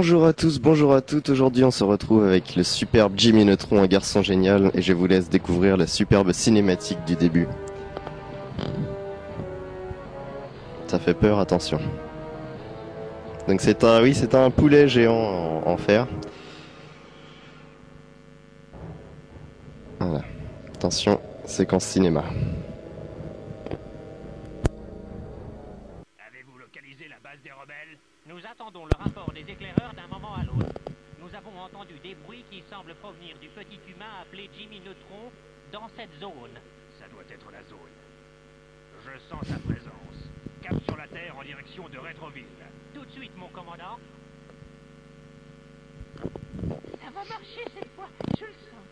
Bonjour à tous, bonjour à toutes. Aujourd'hui, on se retrouve avec le superbe Jimmy Neutron, un garçon génial, et je vous laisse découvrir la superbe cinématique du début. Ça fait peur, attention. Donc c'est un, oui, c'est un poulet géant en, en fer. Voilà. Attention, séquence cinéma. Appelé Jimmy Neutron dans cette zone. Ça doit être la zone. Je sens sa présence. Cap sur la Terre en direction de Retroville. Tout de suite, mon commandant. Ça va marcher cette fois, je le sens.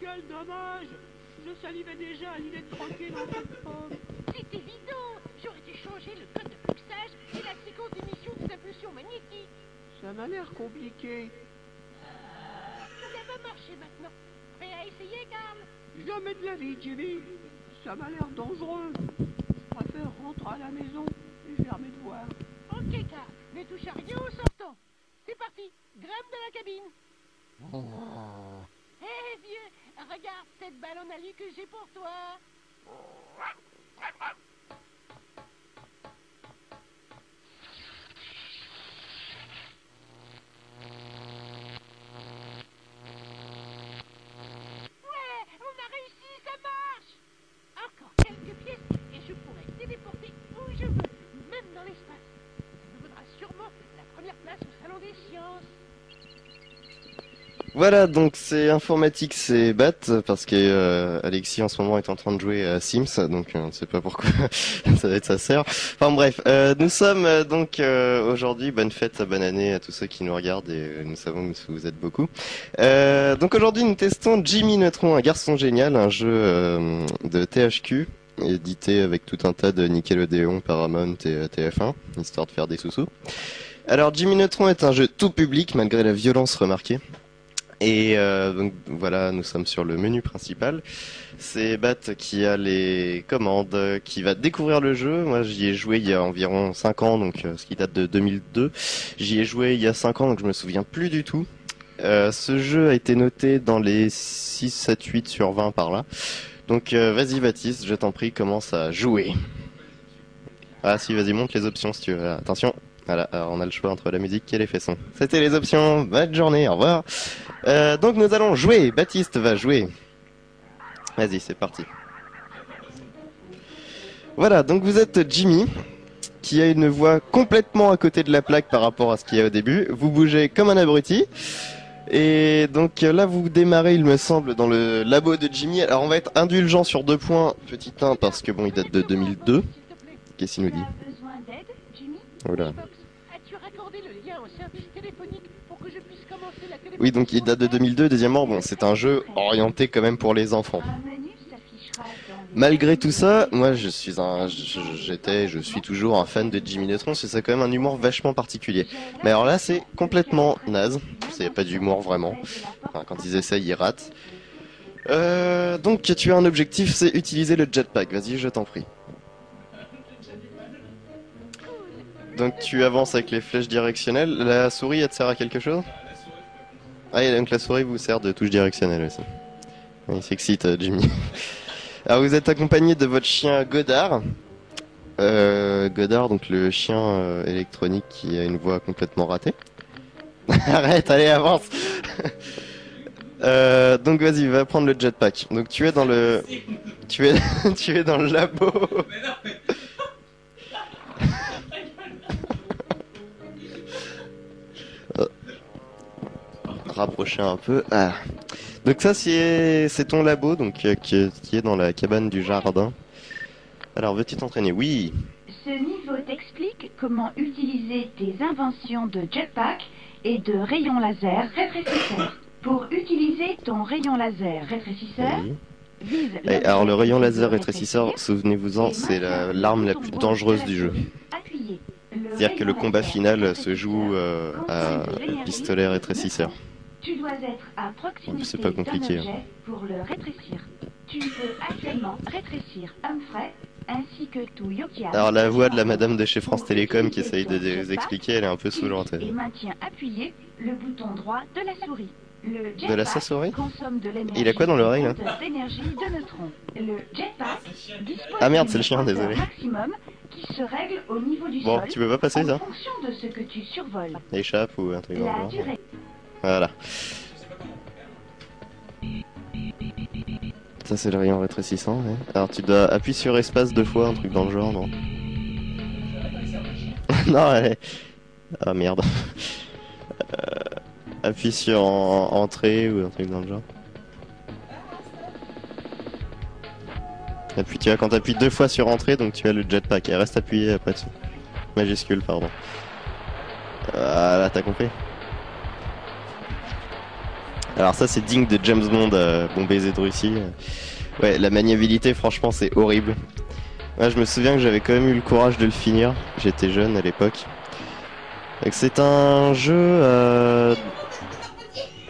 Quel dommage Je salivais déjà à l'idée de croquer dans cette pomme. C'est évident J'aurais dû changer le et la séquence d'émission des impulsions magnétiques. Ça m'a l'air compliqué. Ça va marcher maintenant. Prêt à essayer, Karl? Jamais de la vie, Jimmy. Ça m'a l'air dangereux. Je préfère rentrer à la maison et faire mes devoirs. Ok, Karl, ne touche à rien en sortant. C'est parti, grimpe dans la cabine. Hé, vieux, regarde cette balle en alu que j'ai pour toi. Ouais, Voilà, donc c'est informatique, c'est bat parce que euh, Alexis en ce moment est en train de jouer à Sims, donc euh, on ne sait pas pourquoi ça va être sa sœur. Enfin bref, euh, nous sommes donc aujourd'hui, bonne fête, bonne année à tous ceux qui nous regardent et nous savons que vous êtes beaucoup. Donc aujourd'hui nous testons Jimmy Neutron, un garçon génial, un jeu de THQ édité avec tout un tas de Nickelodeon, Paramount et euh, TF1, histoire de faire des sous-sous. Alors Jimmy Neutron est un jeu tout public malgré la violence remarquée. Et euh, donc voilà, nous sommes sur le menu principal. C'est Bat qui a les commandes, qui va découvrir le jeu. Moi, j'y ai joué il y a environ 5 ans, donc euh, ce qui date de 2002. J'y ai joué il y a 5 ans, donc je me souviens plus du tout. Euh, ce jeu a été noté dans les 6, 7, 8 sur 20 par là. Donc euh, vas-y Baptiste, je t'en prie, commence à jouer. Ah si, vas-y, monte les options si tu veux. Attention, voilà, alors on a le choix entre la musique et les sons. C'était les options. Bonne journée, au revoir. Euh, donc nous allons jouer. Baptiste va jouer. Vas-y, c'est parti. Voilà, donc vous êtes Jimmy, qui a une voix complètement à côté de la plaque par rapport à ce qu'il y a au début. Vous bougez comme un abruti. Et donc euh, là, vous démarrez, il me semble, dans le labo de Jimmy. Alors on va être indulgent sur deux points. Petit 1, parce que bon, il date de 2002. Qu'est-ce qu'il nous dit? Voilà. Fox, as-tu raccordé le lien au service téléphonique pour que je puisse commencer la téléportation Oui, donc il date de 2002. Deuxièmement, bon, c'est un jeu orienté quand même pour les enfants. Malgré tout ça, moi je suis un, je- j'étais, je suis toujours un fan de Jimmy Neutron, c'est quand même un humour vachement particulier. Mais alors là, c'est complètement naze. C'est pas d'humour vraiment. Enfin, quand ils essayent, ils ratent. Euh, donc tu as un objectif, c'est utiliser le jetpack. Vas-y, je t'en prie. Donc tu avances avec les flèches directionnelles. La souris, elle te sert à quelque chose? Ah, et donc la souris vous sert de touche directionnelle aussi. Il s'excite, euh, Jimmy. Alors vous êtes accompagné de votre chien Godard. Euh, Godard, donc le chien euh, électronique qui a une voix complètement ratée. Arrête, allez, avance. Donc vas-y, va prendre le jetpack. Donc tu es dans le, tu es, tu es dans le labo. Euh, Rapprocher un peu. Ah. Donc ça c'est ton labo donc euh, qui, qui est dans la cabane du jardin. Alors veux-tu t'entraîner? Oui. Ce niveau t'explique comment utiliser tes inventions de jetpack et de rayon laser rétrécisseur. Pour utiliser ton rayon laser rétrécisseur, Oui. vise Et alors le rayon laser rétrécisseur, souvenez-vous-en, c'est l'arme la plus dangereuse du jeu. C'est-à-dire que le combat final se joue euh, à pistolet rétrécisseur. Tu dois être à proximité compliqué, d'un objet pour le rétrécir. Tu peux actuellement rétrécir Humphrey ainsi que tout Yokia. Alors la voix de la madame de chez France Télécom qui essaye de nous expliquer, elle est un peu saoulante. Et maintient appuyé le bouton droit de la souris. Le De la de l'énergie Il a quoi dans l'oreille, là. Le Ah merde, c'est le chien, désolé. maximum qui se règle au niveau du Bon, sol tu peux pas passer ça fonction de ce que tu survoles. Échappe ou un truc La genre. durée Voilà. Ça c'est le rayon rétrécissant. Alors tu dois appuyer sur espace deux fois, un truc dans le genre, non Non, elle est... Ah merde. Euh, appuie sur en- entrée ou un truc dans le genre. Et puis tu as quand tu appuies deux fois sur entrée, donc tu as le jetpack. Et reste appuyé après dessus. Majuscule, pardon. Voilà, t'as compris alors ça c'est digne de James Bond, euh, bon baiser de Russie. Ouais, la maniabilité franchement c'est horrible. Moi je me souviens que j'avais quand même eu le courage de le finir. J'étais jeune à l'époque. C'est un jeu... euh,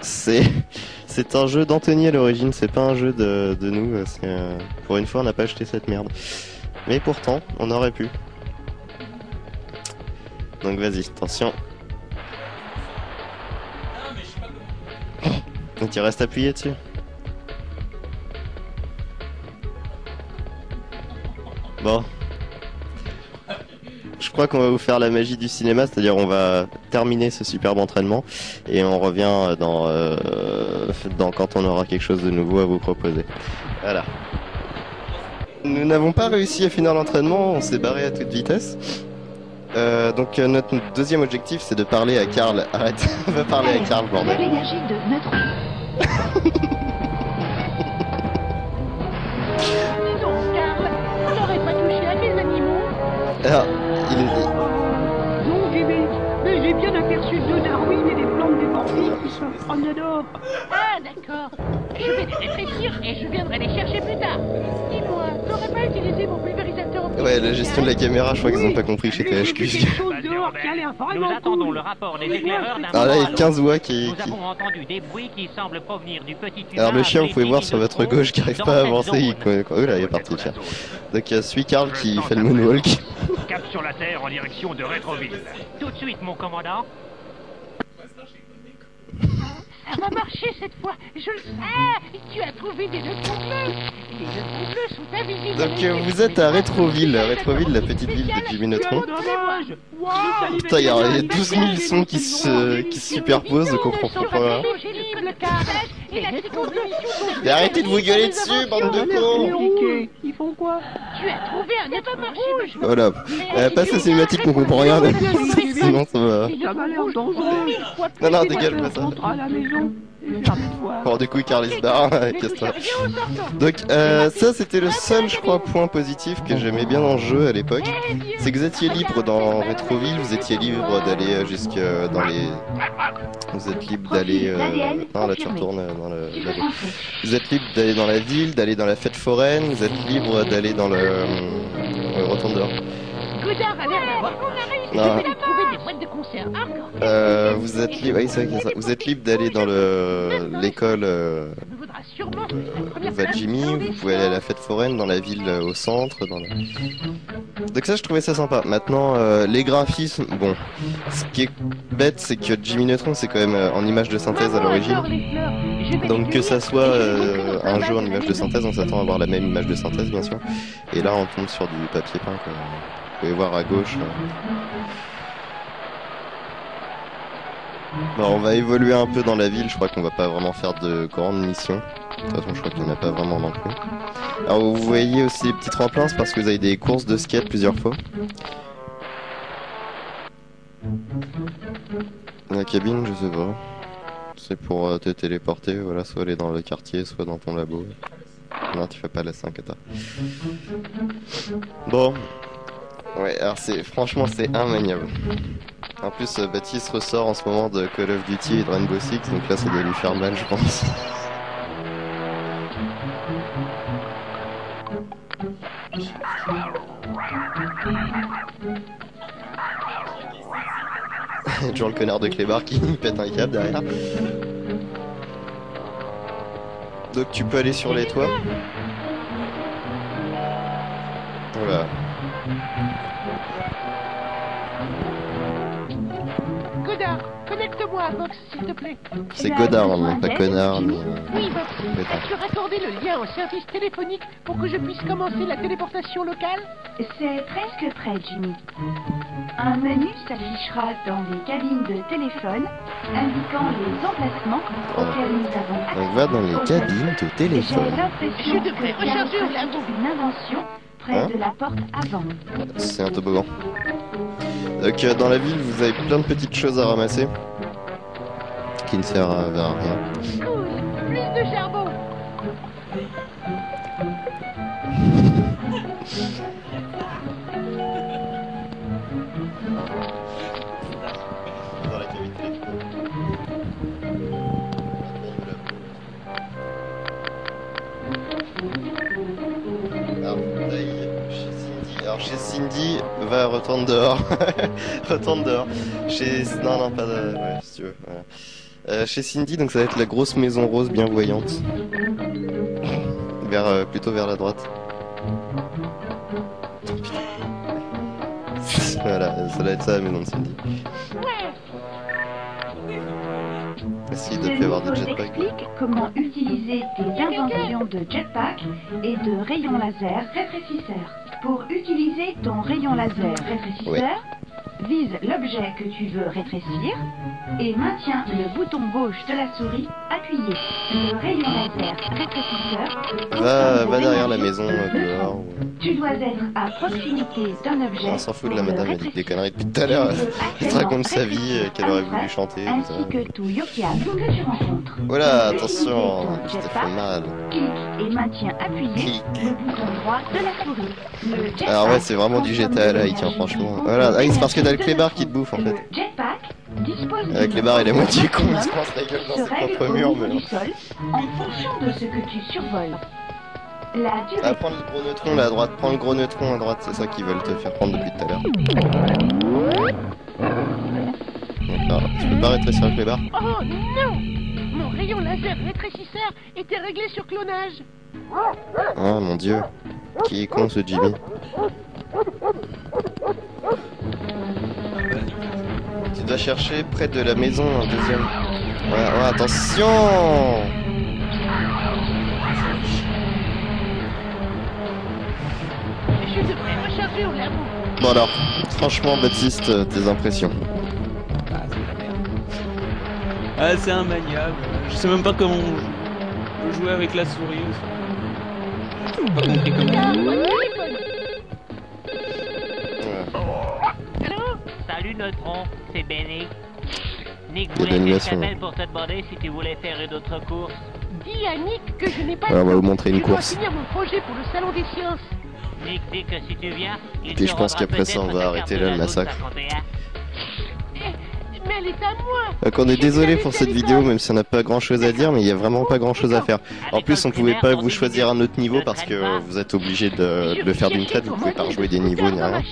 C'est... C'est un jeu d'Anthony à l'origine, c'est pas un jeu de, de nous. Pour une fois on n'a pas acheté cette merde. Mais pourtant, on aurait pu. Donc vas-y, attention. Tu restes appuyé dessus. Bon. Je crois qu'on va vous faire la magie du cinéma, c'est-à-dire on va terminer ce superbe entraînement et on revient dans, euh, quand on aura quelque chose de nouveau à vous proposer. Voilà. Nous n'avons pas réussi à finir l'entraînement, on s'est barré à toute vitesse. Euh, donc euh, notre deuxième objectif c'est de parler à Karl. Arrête, va parler à Karl, de bordel. Alors, il est... Non, Jimmy, mais j'ai bien aperçu deux Darwin et des plantes déportées qui se promenaient dehors. Ah, d'accord. Je vais les rétrécir et je viendrai les chercher plus tard. Dis-moi, t'aurais pas utilisé mon pulvérisateur optique Ouais, la gestion de la caméra, je crois qu'ils ont pas compris qui a l'air Nous attendons cool. le rapport des éclaireurs d'un Alors là, il y a l'autre. 15 voix qui... Nous qui- avons entendu des bruits qui semblent provenir du petit Alors le chien, vous pouvez voir sur votre gauche qui arrive pas à avancer, il... Oh là, il est parti le chien. Donc euh, celui Karl qui fait le moonwalk. Cap sur la Terre en direction de Rétroville. Tout de suite, mon commandant. Ça va marcher cette fois, je le sais. Tu as trouvé des neutrons bleus. Les neutrons bleus sont invisibles. Donc euh, vous êtes à Rétroville, Rétroville, la petite ville de Jimmy Neutron. Dommage. Waouh Putain, il y a il y a 12 000 sons qui se, qui se superposent, donc on comprend pas. Mais arrêtez de vous gueuler dessus, bande de cons. Ils font quoi Tu as trouvé un neutron rouge. Voilà. Euh, passe la cinématique, on comprend rien. Sinon ça va. Ça m'a l'air dangereux. Non, non, dégage pas ça. Bon, du coup, barre, casse-toi. Donc, euh, ça, c'était le seul, je crois, point positif que j'aimais bien dans le jeu à l'époque. C'est que vous étiez libre dans Rétroville, vous étiez libre d'aller euh, jusque dans les. Vous êtes libre d'aller. euh, Non, là, tu retournes euh, dans le. Tu la peux ville. rentrer. Vous êtes libre d'aller dans la ville, d'aller dans la fête foraine, vous êtes libre d'aller dans le. euh, retourne dehors. Godard a l'air d'avoir Non. Euh, vous êtes libre, oui, ça. Vous êtes libre d'aller dans le l'école euh, Jimmy, vous pouvez aller à la fête foraine dans la ville euh, au centre. Dans la... Donc ça, je trouvais ça sympa. Maintenant, euh, les graphismes, bon, ce qui est bête, c'est que Jimmy Neutron, c'est quand même euh, en image de synthèse à l'origine. Donc que ça soit euh, un jeu en image de synthèse, on s'attend à avoir la même image de synthèse, bien sûr. Et là, on tombe sur du papier peint. Quoi. Vous pouvez voir à gauche. euh. Bon, on va évoluer un peu dans la ville. Je crois qu'on va pas vraiment faire de grandes missions. De toute façon, je crois qu'il n'y en a pas vraiment non plus. Alors, vous voyez aussi les petits tremplins, c'est parce que vous avez des courses de skate plusieurs fois. La cabine, je sais pas. C'est pour euh, te téléporter, voilà, soit aller dans le quartier, soit dans ton labo. Non, tu fais pas la 5 états. Bon. Ouais, alors c'est franchement c'est immaniable. En plus, euh, Baptiste ressort en ce moment de Call of Duty et de Rainbow Six, donc là ça doit lui faire mal, je pense. Toujours le connard de Clébar qui pète un câble derrière. Donc tu peux aller sur les toits. Voilà. Connecte-moi à Vox, s'il te plaît. C'est Godard, non pas d'aide, connard. Mais- Oui, Vox. As-tu raccordé le lien au service téléphonique pour que je puisse commencer la téléportation locale C'est presque prêt, Jimmy. Un menu s'affichera dans les cabines de téléphone indiquant les emplacements auxquels nous avons accès. On va dans les cabines de téléphone. Je devrais recharger au labo. une invention près Hein de la porte avant. C'est un toboggan. Donc euh, dans la ville, vous avez plein de petites choses à ramasser qui ne servent à rien. Cool, plus de charbon. Alors chez Cindy, va retourne dehors. retourne dehors. Chez non non pas de... ouais si tu veux. voilà. Euh, chez Cindy, donc ça va être la grosse maison rose bien voyante. Vers euh, plutôt vers la droite. voilà, ça va être ça la maison de Cindy. Essaye de Ce plus avoir de niveau jetpack. t'explique comment utiliser tes inventions de jetpack et de rayon laser rétrécisseur. Pour utiliser ton rayon laser rétrécisseur, vise l'objet que tu veux rétrécir et maintiens le bouton gauche de la souris appuyé. Le rayon laser rétrécisseur Va, va de derrière la maison euh, dehors. Tu dois être à proximité d'un objet. On s'en fout de la madame, elle dit des conneries depuis tout à l'heure. Elle te raconte sa vie, euh, qu'elle aurait voulu chanter. ça. ainsi que tout Yokiam que tu rencontres. Voilà, attention, tu t'es fait mal. Clique et maintiens appuyé le bouton droit de la souris. Le Alors ouais, c'est vraiment du GTA like, hein, l'énergie franchement. Voilà, ah c'est parce que t'as le clébard qui te bouffe en fait. Avec les barres et la moitié con, il se pense la gueule dans se ses propres murs, mais du sol en fonction de ce que tu survoles. La durée Ah, prends le gros neutron là à droite, prends le gros neutron à droite, c'est ça qu'ils veulent te faire prendre depuis tout à l'heure. D'accord, tu peux pas rétrécir le clébard Oh non Mon rayon laser rétrécisseur était réglé sur clonage. Oh mon dieu, qui est con ce Jimmy? Tu dois chercher près de la maison un deuxième. Ouais, ouais, attention Bon alors, franchement Baptiste, euh, tes impressions. Ah, c'est la merde. Ah, c'est immaniable. Je sais même pas comment on jouer avec la souris aussi. Pas compris comment. Ouais. Allô Salut Neutron, c'est Benny. Nick voulait que je t'appelle pour te demander si tu voulais faire une autre course? Dis à Nick que je n'ai pas Alors, on va vous montrer une Je dois course. finir mon projet pour le salon des sciences. Puis je pense qu'après ça, on va arrêter là le massacre. 1251. Mais elle est à moi. Donc on est désolé pour cette vidéo, même si on n'a pas grand chose à dire, mais il y a vraiment pas grand chose à faire. En plus, on pouvait pas vous choisir un autre niveau parce que vous êtes obligé de, de le faire d'une traite, vous pouvez pas rejouer des niveaux ni rien.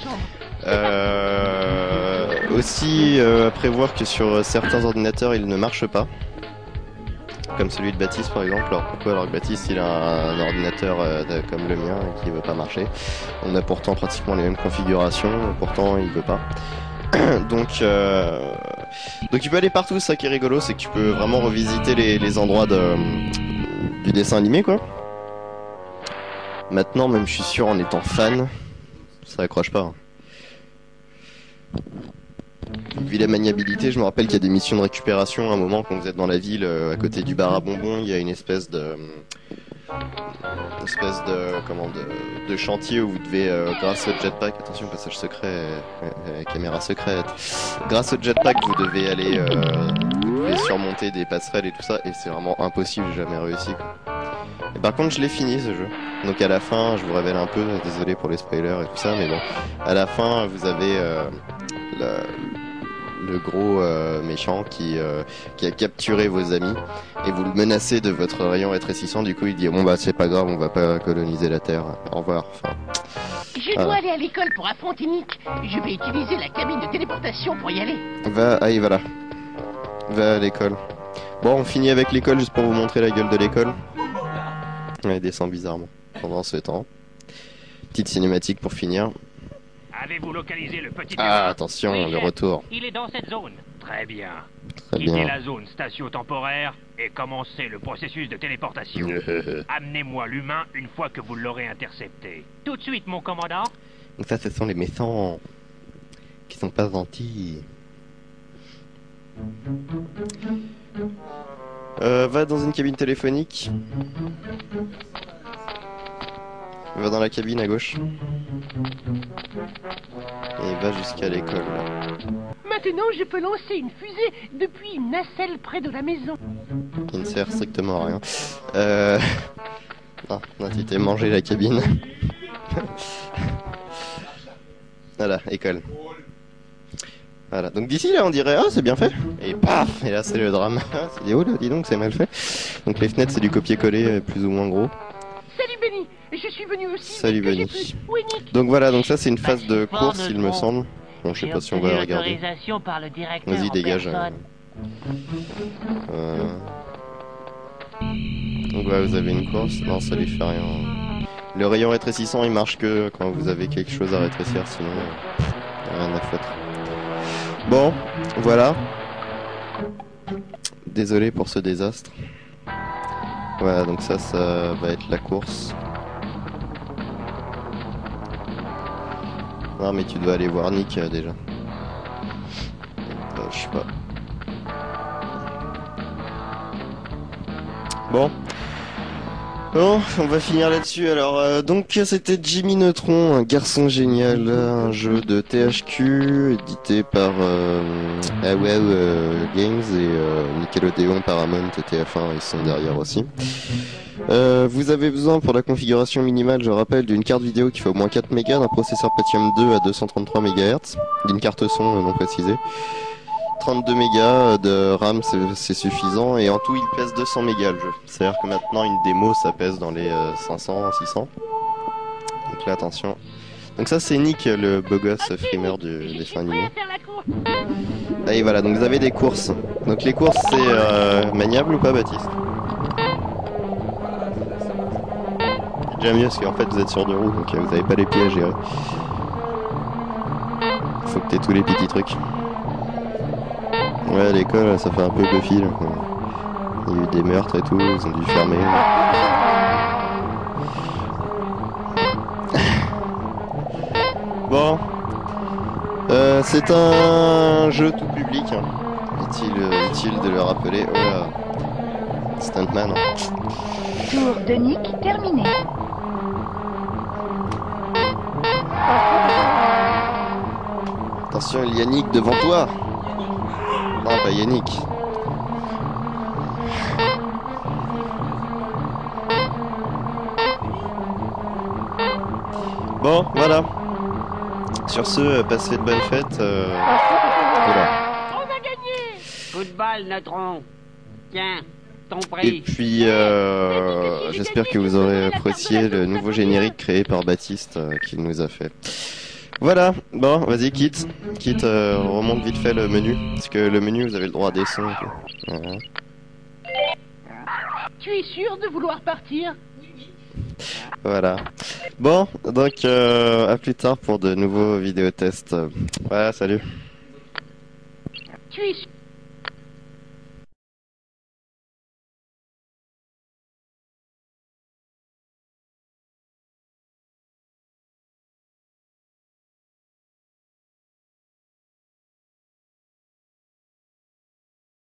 Euh, aussi euh, à prévoir que sur certains ordinateurs il ne marche pas. Comme celui de Baptiste par exemple. Alors pourquoi Alors que Baptiste il a un ordinateur euh, comme le mien et qui veut pas marcher? On a pourtant pratiquement les mêmes configurations, pourtant il veut pas. donc, euh, donc tu peux aller partout, ça qui est rigolo, c'est que tu peux vraiment revisiter les, endroits de, du dessin animé quoi. Maintenant même je suis sûr en étant fan, ça accroche pas. Vu la maniabilité, je me rappelle qu'il y a des missions de récupération à un moment quand vous êtes dans la ville, euh, à côté du bar à bonbons, il y a une espèce de une espèce de comment de, de chantier où vous devez euh, grâce au jetpack, attention passage secret, euh, euh, caméra secrète, grâce au jetpack vous devez aller euh, surmonter des passerelles et tout ça et c'est vraiment impossible, j'ai jamais réussi. quoi. Par contre je l'ai fini ce jeu. Donc à la fin, je vous révèle un peu, désolé pour les spoilers et tout ça, mais bon, à la fin vous avez euh, le, gros euh, méchant qui, euh, qui a capturé vos amis et vous le menacez de votre rayon rétrécissant. Du coup, il dit bon bah c'est pas grave, on va pas coloniser la Terre. Au revoir. Enfin, Je Ah. dois aller à l'école pour affronter Nick. Je vais utiliser la cabine de téléportation pour y aller. va, allez, va là. Va à l'école. Bon, on finit avec l'école juste pour vous montrer la gueule de l'école. Il descend bizarrement pendant ce temps. Petite cinématique pour finir. Avez-vous localisé le petit Ah, attention, Oui, le chef. retour. Il est dans cette zone. Très bien. Très Quittez bien. la zone statio-temporaire et commencez le processus de téléportation. Amenez-moi l'humain une fois que vous l'aurez intercepté. Tout de suite, mon commandant. Donc ça, ce sont les méchants qui sont pas gentils. Euh, va dans une cabine téléphonique. Va dans la cabine à gauche. Et va jusqu'à l'école. Maintenant, je peux lancer une fusée depuis une nacelle près de la maison. Qui ne sert strictement à rien. Euh... Non, non, tu t'es mangé la cabine. voilà, école. Voilà, donc d'ici là on dirait ah c'est bien fait et paf et là c'est le drame. C'est dit oh là dis donc c'est mal fait. Donc les fenêtres c'est du copier-coller euh, plus ou moins gros. Salut Benny, aussi. Salut. Donc voilà donc ça c'est une phase de course il me semble. Bon je sais pas si on va regarder. Vas-y dégage. personne. euh. Donc voilà vous avez une course. Non ça lui fait rien. Le rayon rétrécissant il marche que quand vous avez quelque chose à rétrécir sinon euh, rien à foutre. Bon voilà. Désolé pour ce désastre. Voilà donc ça ça va être la course. Non mais tu dois aller voir Nick euh, déjà. Euh, je sais pas. Bon. Bon, on va finir là-dessus. Alors, euh, donc c'était Jimmy Neutron, un garçon génial, un jeu de THQ édité par euh, euh, Games et euh, Nickelodeon, Paramount et TF1, ils sont derrière aussi. Euh, vous avez besoin pour la configuration minimale, je rappelle, d'une carte vidéo qui fait au moins 4 mégas, d'un processeur Pentium 2 à 233 MHz, d'une carte son non précisée. 32 mégas de RAM c'est suffisant et en tout il pèse 200 mégas le jeu. C'est-à-dire que maintenant une démo ça pèse dans les euh, 500, 600. Donc là attention. Donc ça c'est Nick le beau gosse frimeur du dessin animé. à faire la course. Et voilà donc vous avez des courses. Donc les courses c'est euh, maniable ou pas Baptiste? C'est déjà mieux parce qu'en fait vous êtes sur deux roues donc euh, vous avez pas les pieds à gérer. Faut que t'aies tous les petits trucs. Ouais, l'école, ça fait un peu Buffy. Là. Il y a eu des meurtres et tout, ils ont dû fermer. bon. Euh, c'est un jeu tout public. hein. Est-il euh, utile de le rappeler? Oh là. Stuntman. Tour de Nick terminé. Attention, il y a Yannick devant toi. Pas Yannick. Bon, voilà. Sur ce, passez de bonnes fêtes. euh, voilà. On a gagné Football, Neutron. Tiens, ton Et puis, euh, j'espère que vous aurez apprécié le nouveau générique créé par Baptiste euh, qu'il nous a fait. Voilà, bon, vas-y, quitte. Quitte, euh, remonte vite fait le menu. Parce que le menu, vous avez le droit à des sons. Voilà. Tu es sûr de vouloir partir? Voilà. Bon, donc euh, à plus tard pour de nouveaux vidéotests. Voilà, salut. Tu es sûr